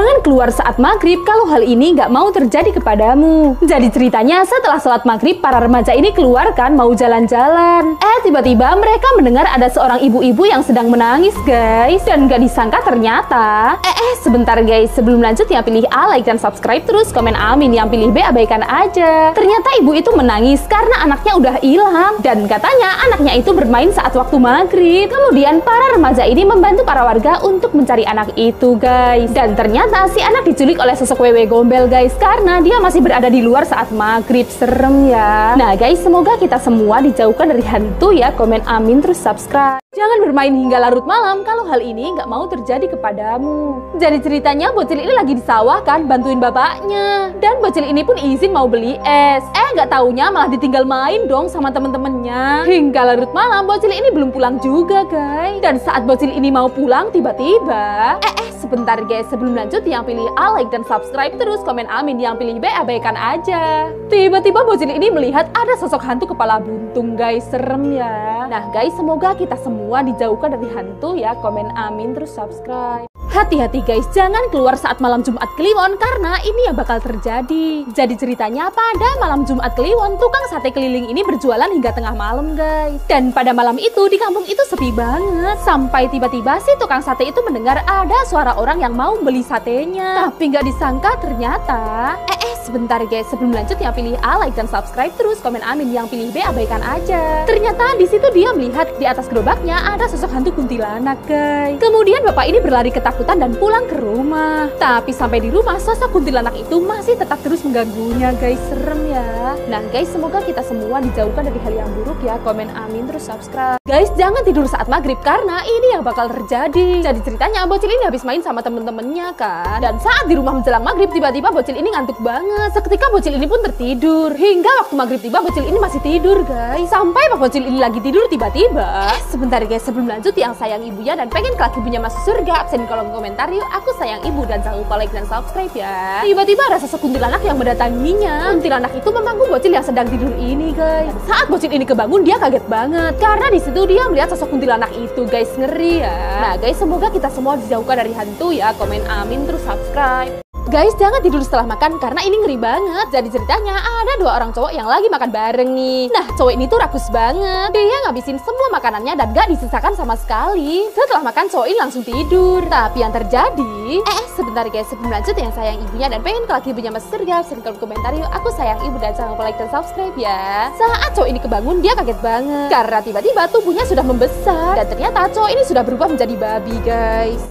Jangan keluar saat maghrib kalau hal ini nggak mau terjadi kepadamu. Jadi ceritanya setelah sholat maghrib, para remaja ini keluar kan mau jalan-jalan. Eh tiba-tiba mereka mendengar ada seorang ibu-ibu yang sedang menangis guys. Dan nggak disangka ternyata... Eh eh sebentar guys, sebelum lanjut yang pilih A, like dan subscribe terus komen amin. Yang pilih B abaikan aja. Ternyata ibu itu menangis karena anaknya udah hilang. Dan katanya anaknya itu bermain saat waktu maghrib. Kemudian para remaja ini membantu para warga untuk mencari anak itu guys. Dan ternyata Ternyata si anak diculik oleh sosok wewe gombel guys karena dia masih berada di luar saat maghrib. Serem ya. Nah guys, semoga kita semua dijauhkan dari hantu ya. Komen amin terus subscribe. Jangan bermain hingga larut malam kalau hal ini nggak mau terjadi kepadamu. Jadi ceritanya bocil ini lagi di sawah kan bantuin bapaknya. Dan bocil ini pun izin mau beli es. Eh nggak taunya malah ditinggal main dong sama temen-temennya. Hingga larut malam bocil ini belum pulang juga guys. Dan saat bocil ini mau pulang tiba-tiba... Eh eh sebentar guys sebelum lanjut yang pilih A like dan subscribe terus komen amin yang pilih B abaikan aja. Tiba-tiba bocil ini melihat ada sosok hantu kepala buntung guys serem ya. Nah guys semoga kita semua dijauhkan dari hantu ya komen amin terus subscribe. Hati-hati guys, jangan keluar saat malam Jumat Kliwon karena ini yang bakal terjadi. Jadi ceritanya pada malam Jumat Kliwon, tukang sate keliling ini berjualan hingga tengah malam guys. Dan pada malam itu di kampung itu sepi banget. Sampai tiba-tiba si tukang sate itu mendengar ada suara orang yang mau beli satenya. Tapi nggak disangka ternyata... Eh, eh, sebentar guys, sebelum lanjut yang pilih A, like dan subscribe terus, komen amin. Yang pilih B, abaikan aja. Ternyata di situ dia melihat di atas gerobaknya ada sosok hantu kuntilanak guys. Kemudian bapak ini berlari ketakutan dan pulang ke rumah. Tapi sampai di rumah, sosok kuntilanak itu masih tetap terus mengganggunya, guys. Serem ya. Nah, guys, semoga kita semua dijauhkan dari hal yang buruk ya. Komen amin terus subscribe. Guys, jangan tidur saat maghrib karena ini yang bakal terjadi. Jadi ceritanya bocil ini habis main sama temen-temennya kan. Dan saat di rumah menjelang maghrib, tiba-tiba bocil ini ngantuk banget. Seketika bocil ini pun tertidur. Hingga waktu maghrib tiba, bocil ini masih tidur, guys. Sampai pak bocil ini lagi tidur tiba-tiba. Eh, sebentar guys, sebelum lanjut yang sayang ibunya dan pengen kelak ibunya masuk surga, absen kolom komentar yuk. Aku sayang ibu dan jangan lupa like dan subscribe ya. Tiba-tiba ada sosok kuntilanak yang mendatanginya. Kuntilanak itu memangku bocil yang sedang tidur ini guys. Saat bocil ini kebangun dia kaget banget. Karena di situ dia melihat sosok kuntilanak itu guys. Ngeri ya. Nah guys semoga kita semua dijauhkan dari hantu ya. Komen amin terus subscribe Guys, jangan tidur setelah makan karena ini ngeri banget. Jadi ceritanya ada dua orang cowok yang lagi makan bareng nih. Nah, cowok ini tuh rakus banget. Dia ngabisin semua makanannya dan gak disisakan sama sekali. Setelah makan, cowok ini langsung tidur. Tapi yang terjadi... Eh, eh sebentar guys. Sebelum lanjut yang sayang ibunya dan pengen ke laki ibunya Mas Surga, sering komentar yuk. Aku sayang ibu dan jangan lupa like dan subscribe ya. Saat cowok ini kebangun, dia kaget banget. Karena tiba-tiba tubuhnya sudah membesar. Dan ternyata cowok ini sudah berubah menjadi babi guys.